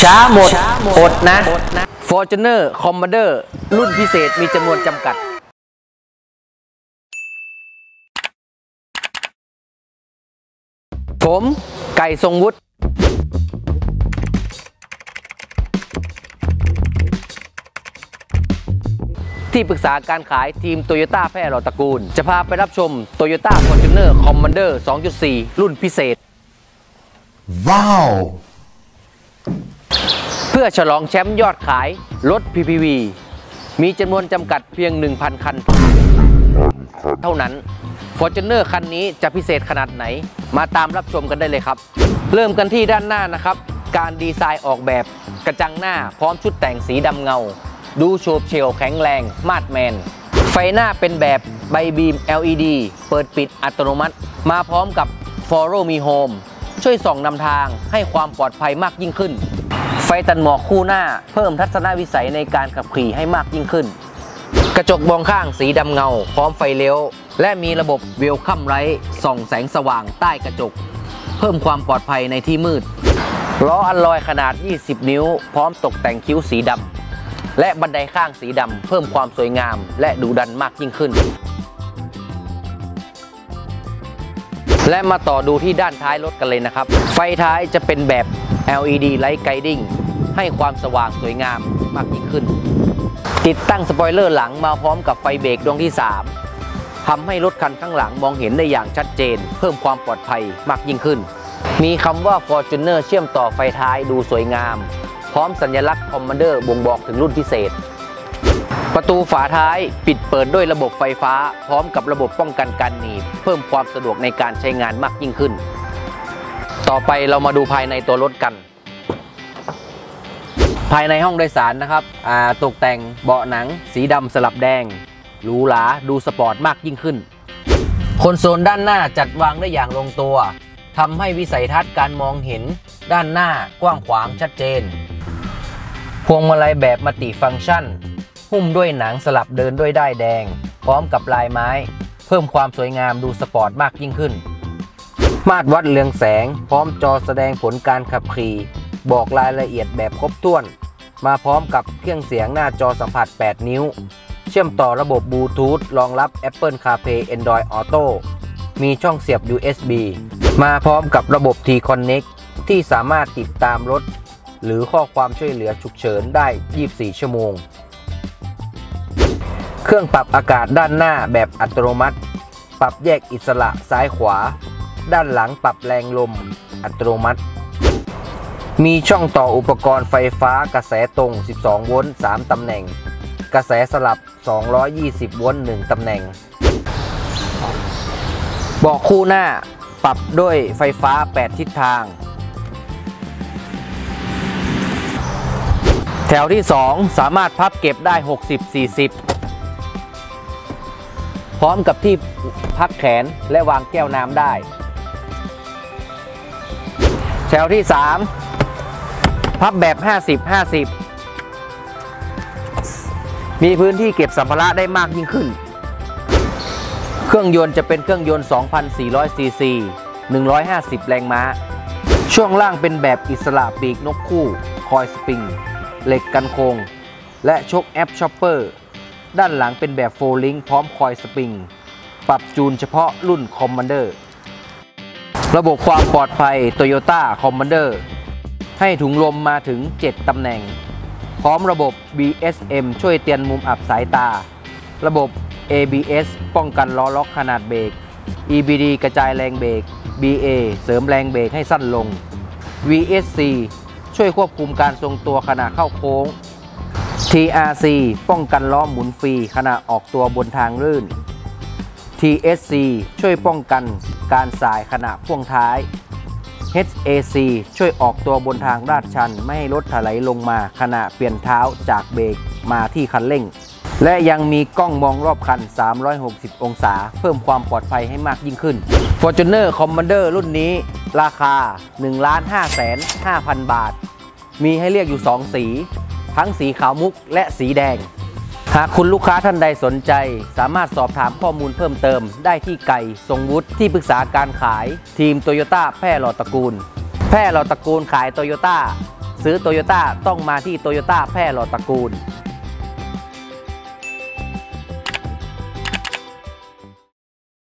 ช้าหมด อดนะ Fortuner Commander รุ่นพิเศษมีจำนวนจำกัด ผมไก่ทรงวุฒิที่ปรึกษาการขายทีมโตโยต้าแพร่หลอดตระกูล จะพาไปรับชม Toyota Fortuner Commander 2.4 รุ่นพิเศษ Wow! เพื่อฉลองแชมป์ยอดขายรถ PPV มีจำนวนจำกัดเพียง 1,000 คัน เท่านั้น Fortuner คันนี้จะพิเศษขนาดไหน มาตามรับชมกันได้เลยครับ เริ่มกันที่ด้านหน้านะครับ การดีไซน์ออกแบบกระจังหน้าพร้อมชุดแต่งสีดำเงา ดูโฉบเฉี่ยวแข็งแรง มาดแมน ไฟหน้าเป็นแบบใบบีม LED เปิดปิดอัตโนมัติ มาพร้อมกับ Follow Me Home ช่วยส่องนำทางให้ความปลอดภัยมากยิ่งขึ้น ไฟตัดหมอกคู่หน้าเพิ่มทัศนวิสัยในการขับขี่ให้มากยิ่งขึ้น กระจกมองข้างสีดำเงา พร้อมไฟเลี้ยว และมีระบบเวลคัมไ i ท์ส่องแสงสว่างใต้กระจก เพิ่มความปลอดภัยในที่มืด ล้ออัลลอยขนาด 20 นิ้ว พร้อมตกแต่งคิ้วสีดำและบันไดข้างสีดำเพิ่มความสวยงามและดูดันมากยิ่งขึ้น และมาต่อดูที่ด้านท้ายรถกันเลยนะครับ ไฟท้ายจะเป็นแบบ LED Light Guiding ให้ความสว่างสวยงามมากยิ่งขึ้น ติดตั้งสปอยเลอร์หลังมาพร้อมกับไฟเบรกดวงที่ 3ทำให้รถคันข้างหลังมองเห็นได้อย่างชัดเจน เพิ่มความปลอดภัยมากยิ่งขึ้น มีคำว่า Fortuner เชื่อมต่อไฟท้ายดูสวยงาม พร้อมสัญลักษณ์ Commander บ่งบอกถึงรุ่นพิเศษ ประตูฝาท้ายปิดเปิดด้วยระบบไฟฟ้า พร้อมกับระบบป้องกันการหนีบเพิ่มความสะดวกในการใช้งานมากยิ่งขึ้น ต่อไปเรามาดูภายในตัวรถกัน ภายในห้องโดยสารนะครับตกแต่งเบาะหนัง สีดำสลับแดงหรูหราดูสปอร์ตมากยิ่งขึ้นคอนโซลด้านหน้าจัดวางได้อย่างลงตัวทำให้วิสัยทัศน์การมองเห็น ด้านหน้ากว้างขวางชัดเจน พวงมาลัยแบบ multifunction หุ้มด้วยหนังสลับเดินด้วยด้ายแดง พร้อมกับลายไม้ เพิ่มความสวยงามดูสปอร์ตมากยิ่งขึ้น มาตรวัดเรืองแสง พร้อมจอแสดงผลการขับขี่ บอกรายละเอียดแบบครบถ้วน มาพร้อมกับเครื่องเสียงหน้าจอสัมผัส 8 นิ้ว เชื่อมต่อระบบบลูทูธรองรับ Apple CarPlay Android Auto มีช่องเสียบ USB มาพร้อมกับระบบ T-Connect ที่สามารถติดตามรถ หรือข้อความช่วยเหลือฉุกเฉินได้ 24 ชั่วโมง เครื่องปรับอากาศด้านหน้าแบบอัตโนมัติ ปรับแยกอิสระซ้ายขวา ด้านหลังปรับแรงลมอัตโนมัติ มีช่องต่ออุปกรณ์ไฟฟ้ากระแสตรง 12 โวลต์ 3 ตำแหน่ง กระแสสลับ 220 โวลต์ 1 ตำแหน่งเบอกคู่หน้าปรับด้วยไฟฟ้า 8 ทิศทาง แถวที่ 2 สามารถพับเก็บได้ 60-40 พร้อมกับที่พักแขนและวางแก้วน้ำได้ แถวที่ 3 พับแบบ 50-50 มีพื้นที่เก็บสัมภาระได้มากยิ่งขึ้น เครื่องยนต์จะเป็นเครื่องยนต์ 2,400 ซีซี 150 แรงม้า ช่วงล่างเป็นแบบอิสระปีกนกคู่ coil spring เหล็กกันโคลง และ shock absorber ด้านหลังเป็นแบบ four-link พร้อม coil spring ปรับจูนเฉพาะรุ่น Commander ระบบความปลอดภัย Toyota Commander ให้ถุงลมมาถึง 7 ตำแหน่ง พร้อมระบบ BSM ช่วยเตือนมุมอับสายตา ระบบ ABS ป้องกันล้อล็อกขนาดเบรก EBD กระจายแรงเบรก BA เสริมแรงเบรกให้สั้นลง VSC ช่วยควบคุมการทรงตัวขณะเข้าโค้ง TRC ป้องกันล้อหมุนฟรีขณะออกตัวบนทางลื่น TSC ช่วยป้องกันการสายขณะพ่วงท้าย HAC ช่วยออกตัวบนทางลาดชันไม่ให้รถถลายลงมาขณะเปลี่ยนเท้าจากเบรกมาที่คันเร่ง และยังมีกล้องมองรอบคัน 360 องศา เพิ่มความปลอดภัยให้มากยิ่งขึ้น Fortuner Commander รุ่นนี้ ราคา 1 5 5 0 0 0บาท มีให้เรียกอยู่ 2 สี ทั้งสีขาวมุกและสีแดง หากคุณลูกค้าท่านใดสนใจ สามารถสอบถามข้อมูลเพิ่มเติม ได้ที่ไก่ทรงวุฒิที่ปรึกษาการขาย ทีมโตโยต้าแพร่หลอดตระกูล แพร่หลอดตระกูลขายโตโยต้าซื้อโตโยต้าต้องมาที่โตโยต้าแพร่หลอดตระกูล